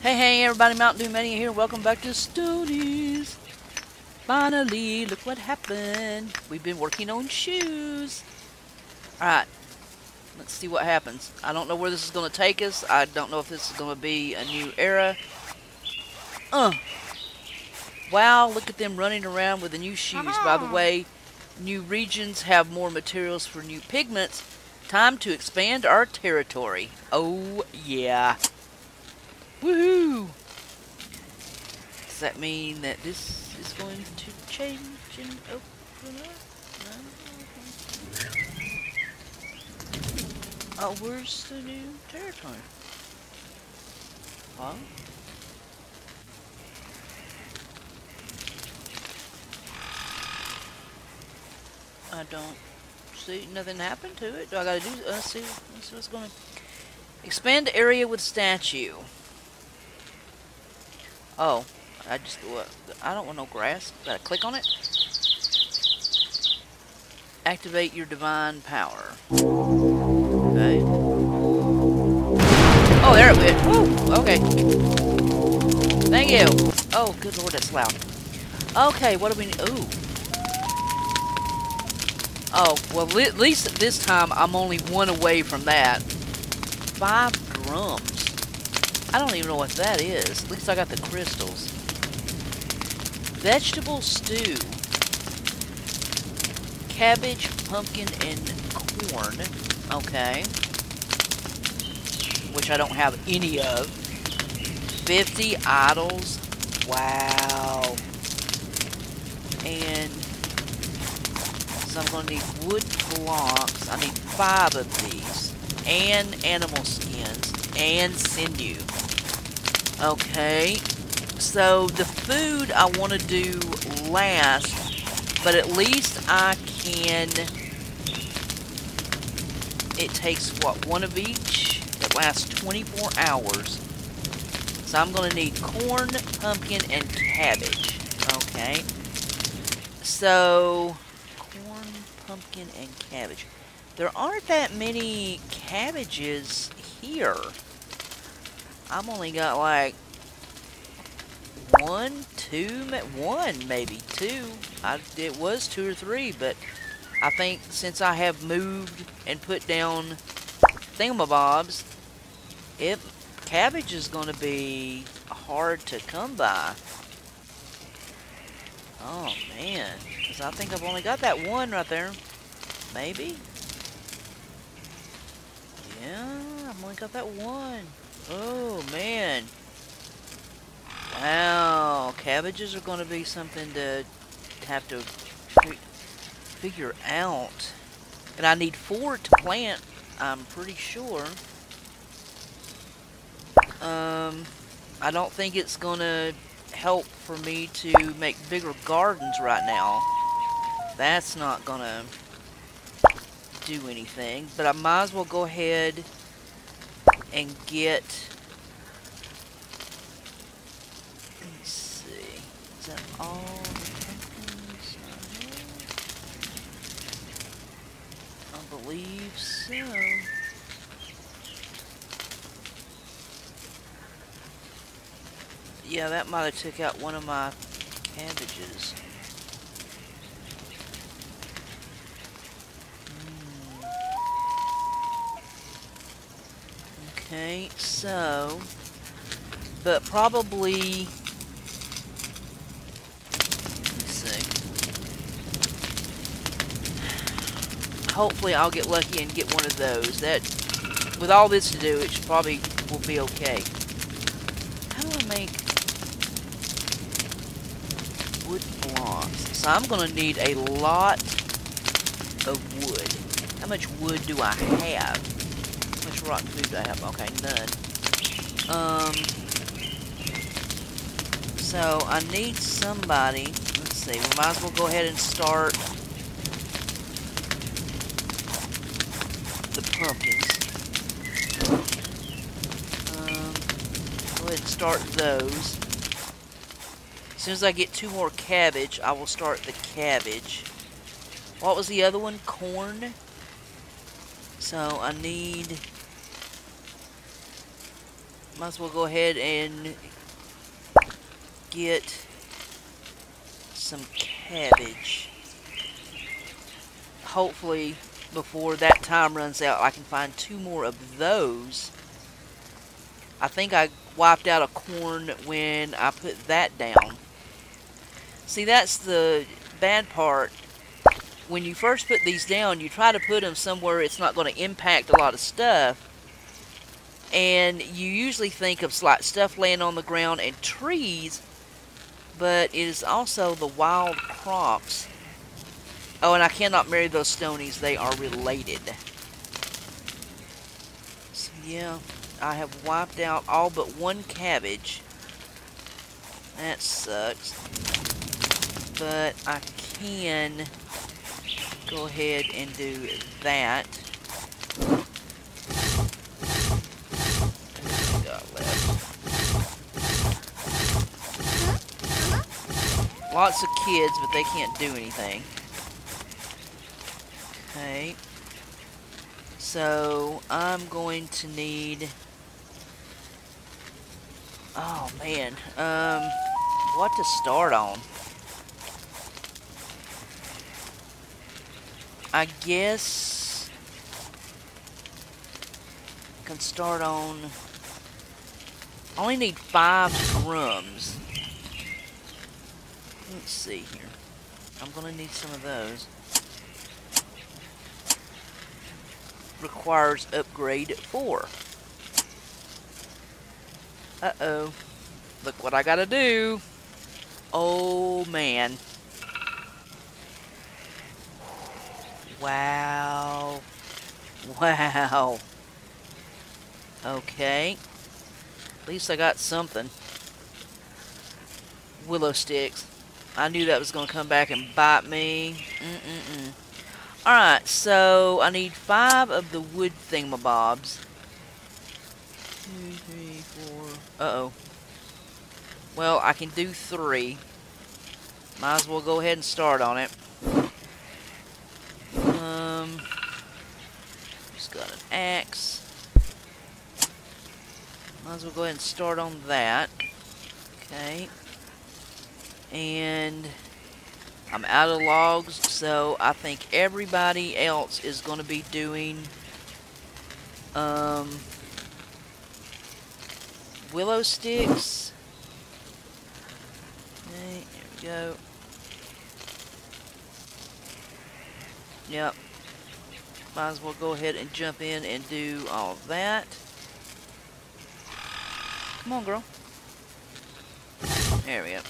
Hey, hey, everybody, Mountain Dew Mania here. Welcome back to Stonies. Finally, look what happened. We've been working on shoes. Alright, let's see what happens. I don't know where this is going to take us. I don't know if this is going to be a new era. Uh. Wow, look at them running around with the new shoes. By the way, new regions have more materials for new pigments. Time to expand our territory. Oh, yeah. Woohoo! Does that mean that this is going to change and open up? Oh, where's the new territory? Huh? I don't see nothing happened to it. Do I gotta do? Let's see. Let's see what's going. Expand area with statue. Oh, I just? I don't want no grass. Gotta click on it. Activate your divine power. Okay. Oh, there it went. Woo, okay. Thank you. Oh, good lord, that's loud. Okay, what do we need? Ooh. Oh, well, at least this time I'm only one away from that. Five drums. I don't even know what that is. At least I got the crystals. Vegetable stew. Cabbage, pumpkin, and corn. Okay. Which I don't have any of. 50 idols. Wow. And so I'm going to need wood blocks. I need five of these. And animal skins. And sinew. Okay. So the food I want to do last. But at least I can... It takes, what, one of each? That lasts 24 hours. So I'm going to need corn, pumpkin, and cabbage. Okay. So corn, pumpkin and cabbage. There aren't that many cabbages here. I've only got like one, two, one maybe, two. I, it was two or three, but I think since I have moved and put down thingamabobs, it cabbage is going to be hard to come by. Oh, man. Because I think I've only got that one right there. Maybe? Yeah, I've only got that one. Oh, man. Wow. Cabbages are going to be something to have to figure out. And I need four to plant, I'm pretty sure. Um, I don't think it's going to help for me to make bigger gardens right now. That's not gonna do anything, but I might as well go ahead and get let's see is that all I believe so Yeah, that might have took out one of my cabbages. Hmm. Okay, so, but probably, let's see. Hopefully I'll get lucky and get one of those. That, with all this to do, it should probably will be okay. How do I make wood blocks. So I'm going to need a lot of wood. How much wood do I have? Much rotten food do I have? Okay, none. Um, so I need somebody. Let's see. We might as well go ahead and start the pumpkins. Um, go ahead and start those As soon as I get two more cabbage, I will start the cabbage. What was the other one? Corn. So I need... might as well go ahead and get some cabbage. Hopefully, before that time runs out, I can find two more of those. I think I wiped out a corn when I put that down. See, that's the bad part. When you first put these down, you try to put them somewhere it's not going to impact a lot of stuff. And you usually think of like stuff laying on the ground and trees, but it is also the wild crops. Oh, and I cannot marry those stonies. They are related. So, yeah. I have wiped out all but one cabbage. That sucks. But I can go ahead and do that. Lots of kids, but they can't do anything. Okay. So, I'm going to need... Oh, man. Um, what to start on? I guess... I can start on... I only need five drums. Let's see here. I'm gonna need some of those. Requires upgrade 4. Uh-oh. Look what I gotta do. Oh, man. Wow. Wow. Okay. At least I got something. Willow sticks. I knew that was going to come back and bite me. Mm-mm-mm. Alright, so I need five of the wood thingamabobs. Two, three, four. Uh-oh. Well, I can do three. Might as well go ahead and start on it. Um, just got an axe. Might as well go ahead and start on that. Okay. And I'm out of logs, so I think everybody else is going to be doing um, willow sticks. Okay, there we go. Yep. Might as well go ahead and jump in and do all that. Come on, girl. There we go.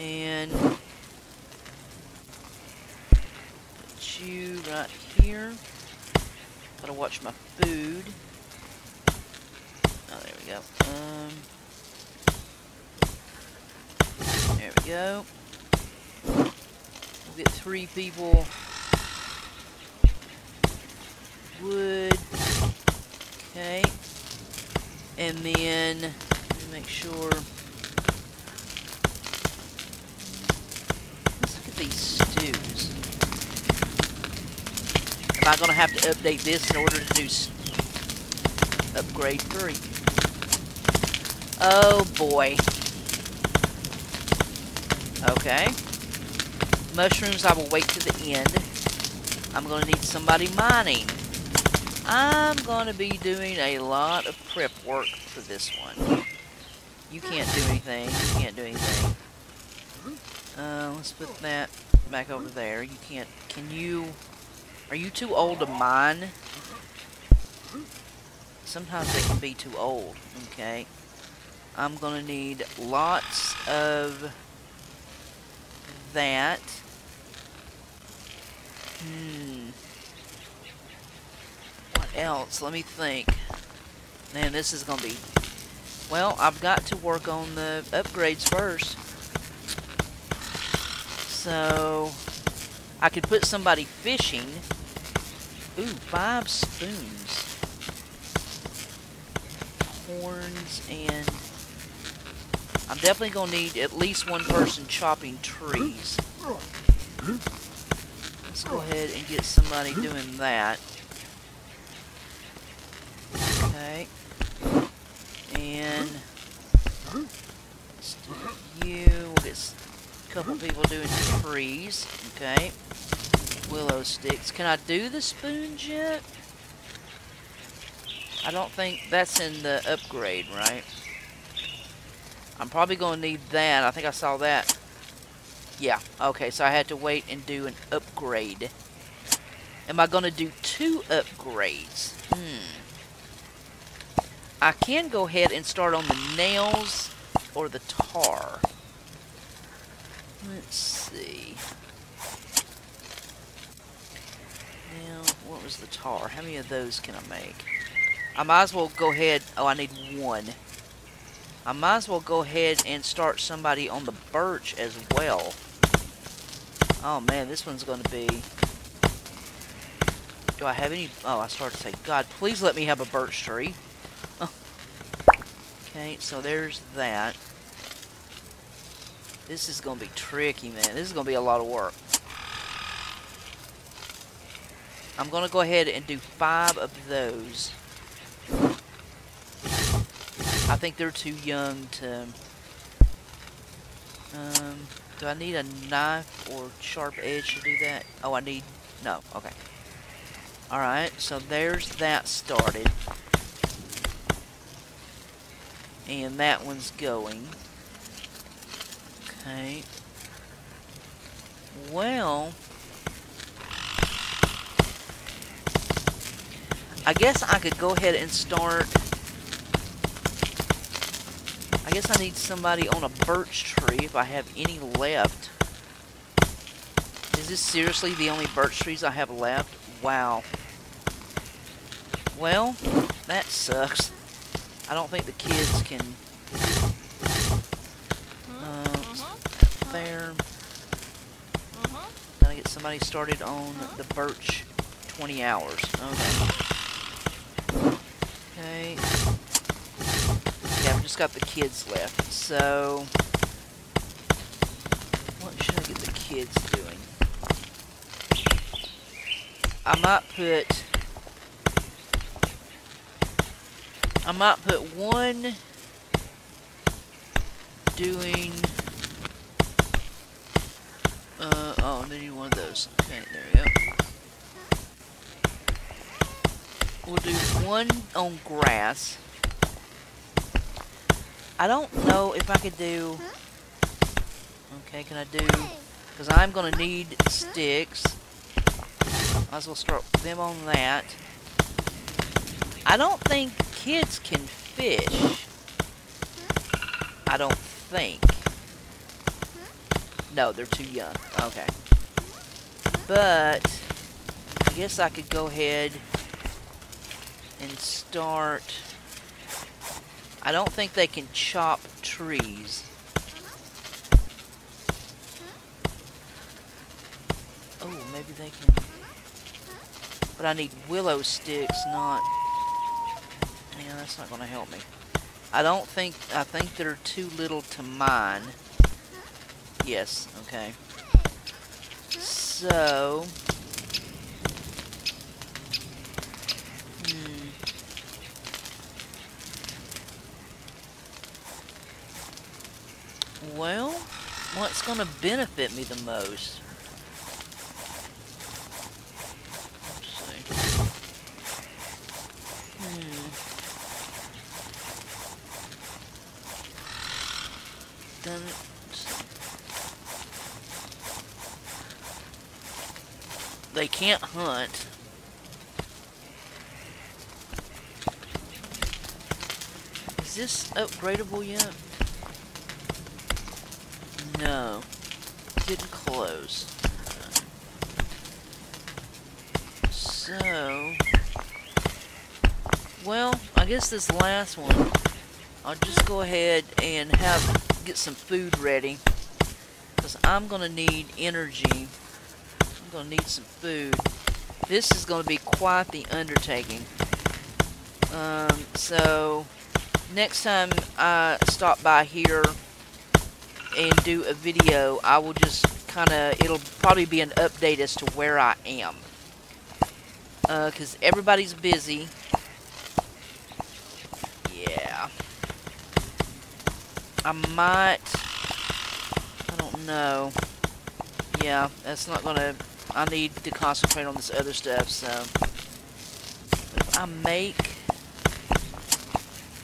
And put you right here. Gotta watch my food. Oh, there we go. Um, there we go. We'll get three people. Wood. Okay. And then, make sure. Let's look at these stews. Am I going to have to update this in order to do upgrade 3? Oh boy. Okay. Mushrooms I will wait to the end. I'm going to need somebody mining. I'm going to be doing a lot of prep work for this one. You can't do anything. You can't do anything. Uh, let's put that back over there. You can't... Can you... Are you too old to mine? Sometimes they can be too old. Okay. I'm to need lots of that. Hmm. What else? Let me think. Man, this is to be... Well, I've got to work on the upgrades first. So, I could put somebody fishing. Ooh, five spoons. Horns and... I'm definitely going to need at least one person chopping trees. Let's go ahead and get somebody doing that. Okay. And... you. We'll get couple people doing trees. Okay. Willow sticks. Can I do the spoons yet? I don't think that's in the upgrade, right? I'm probably going to need that. I think I saw that. Yeah, okay, so I had to wait and do an upgrade. Am I going to do two upgrades? Hmm. I can go ahead and start on the nails or the tar. Let's see. Now, what was the tar? How many of those can I make? I might as well go ahead. Oh, I need one. I might as well go ahead and start somebody on the birch as well. Oh man, this one's going to be... Do I have any... Oh, I started to say, God, please let me have a birch tree. Okay, so there's that. This is going to be tricky, man. This is going to be a lot of work. I'm going to go ahead and do five of those. I think they're too young to... Um, do I need a knife or sharp edge to do that? Oh, I need... No, okay. Alright, so there's that started. And that one's going. Okay. Well... I guess I could go ahead and start... I guess I need somebody on a birch tree if I have any left. Is this seriously the only birch trees I have left? Wow. Well, that sucks. I don't think the kids can... Uh, there. Gotta get somebody started on the birch 20 hours. Okay. Okay. Yeah, I've just got the kids left. So... What should I get the kids doing? I might put I might put one doing uh oh I need one of those. Okay, there we go. We'll do one on grass. I don't know if I could do Okay, can I do because I'm gonna need sticks. Might as well start them on that. I don't think kids can fish. I don't think. No, they're too young. Okay. But, I guess I could go ahead and start... I don't think they can chop trees. Oh, maybe they can... But I need willow sticks, not... Yeah, that's not going to help me. I don't think, I think they're too little to mine. Yes, okay. So... Hmm. Well, what's going to benefit me the most? They can't hunt. Is this upgradable yet? No. Didn't close. So... Well, I guess this last one, I'll just go ahead and have get some food ready. Because I'm going to need energy. I'm going to need some food. This is going to be quite the undertaking. Um, so, next time I stop by here and do a video, I will just kind of, it'll probably be an update as to where I am. Because uh, everybody's busy. Yeah. I might, I don't know. Yeah, that's not gonna... I need to concentrate on this other stuff, so... If I make...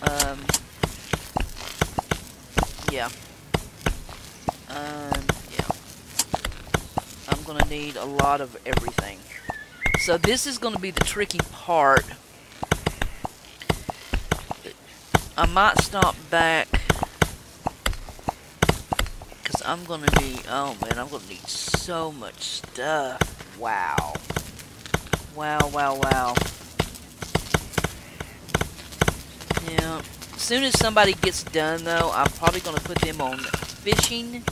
Um... Yeah. Um, yeah. I'm gonna need a lot of everything. So this is gonna be the tricky part. I might stop back I'm gonna need oh man I'm gonna need so much stuff. Wow. Wow wow wow. Yeah as soon as somebody gets done though I'm probably gonna put them on fishing.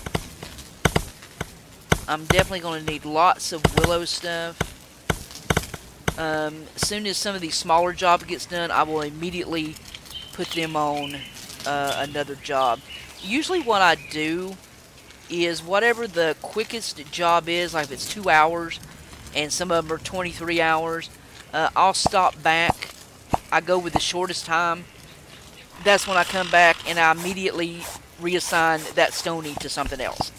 I'm definitely gonna need lots of willow stuff. Um, as soon as some of these smaller jobs gets done I will immediately put them on uh, another job. Usually what I do is whatever the quickest job is, like if it's two hours, and some of them are 23 hours, uh, I'll stop back. I go with the shortest time. That's when I come back and I immediately reassign that stony to something else.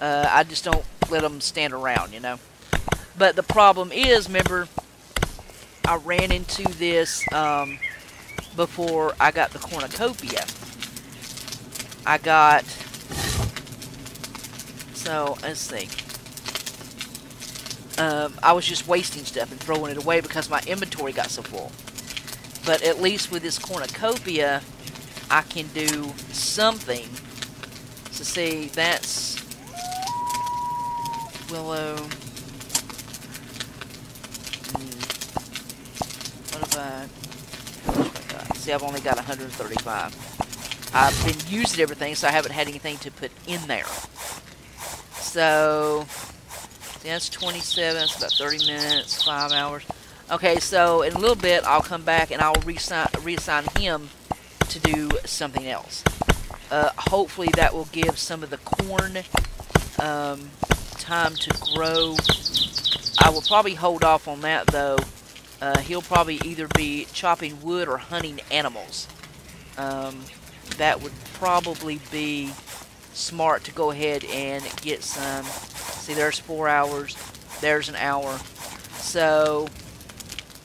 Uh, I just don't let them stand around, you know. But the problem is, remember, I ran into this um, before I got the cornucopia. I got so, let's see. Um, I was just wasting stuff and throwing it away because my inventory got so full. But at least with this cornucopia, I can do something. So see, that's willow. Hmm. What have I? See, I've only got 135. I've been using everything, so I haven't had anything to put in there. So, that's 27, that's about 30 minutes, 5 hours. Okay, so in a little bit, I'll come back and I'll reassign, reassign him to do something else. Uh, hopefully that will give some of the corn um, time to grow. I will probably hold off on that, though. Uh, he'll probably either be chopping wood or hunting animals. Um, that would probably be smart to go ahead and get some. See, there's four hours. There's an hour. So,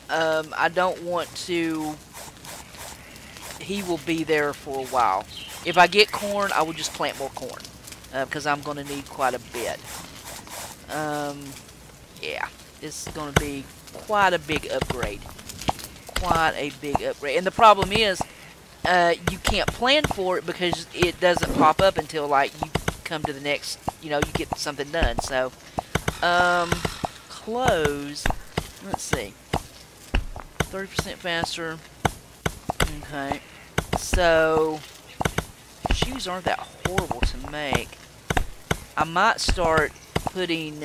um, I don't want to... He will be there for a while. If I get corn, I will just plant more corn. Because uh, I'm going to need quite a bit. Um, yeah. It's going to be quite a big upgrade. Quite a big upgrade. And the problem is, uh, you can't plan for it because it doesn't pop up until like you come to the next, you know, you get something done. So, um, close. Let's see. 30% faster. Okay. So, shoes aren't that horrible to make. I might start putting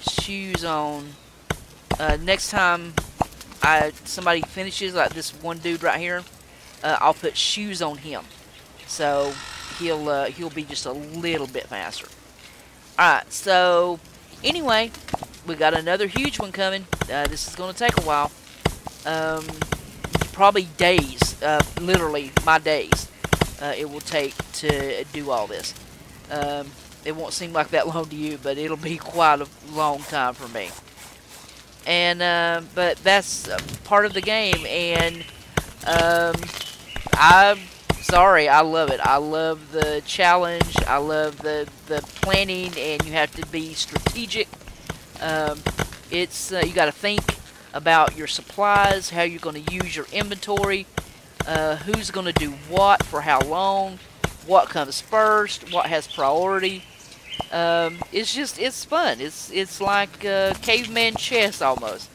shoes on uh, next time I somebody finishes like this one dude right here uh, I'll put shoes on him. So he'll uh, he'll be just a little bit faster. Alright, so anyway, we got another huge one coming. Uh, this is going to take a while. Um, probably days, uh, literally my days, uh, it will take to do all this. Um, it won't seem like that long to you, but it'll be quite a long time for me. And, uh, but that's part of the game, and, um, I'm sorry, I love it. I love the challenge. I love the the planning, and you have to be strategic. Um, it's uh, you got to think about your supplies, how you're going to use your inventory, uh, who's going to do what for how long, what comes first, what has priority. Um, it's just it's fun. It's it's like uh, caveman chess almost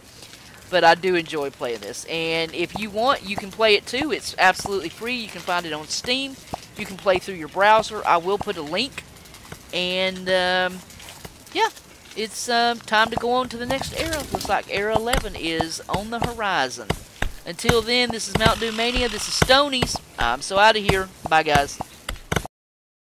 but I do enjoy playing this. And if you want, you can play it too. It's absolutely free. You can find it on Steam. You can play through your browser. I will put a link. And, um, yeah, it's um, time to go on to the next era. Looks like Era 11 is on the horizon. Until then, this is Mountain Dew Mania. This is Stonies. I'm so out of here. Bye, guys.